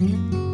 Mm-hmm.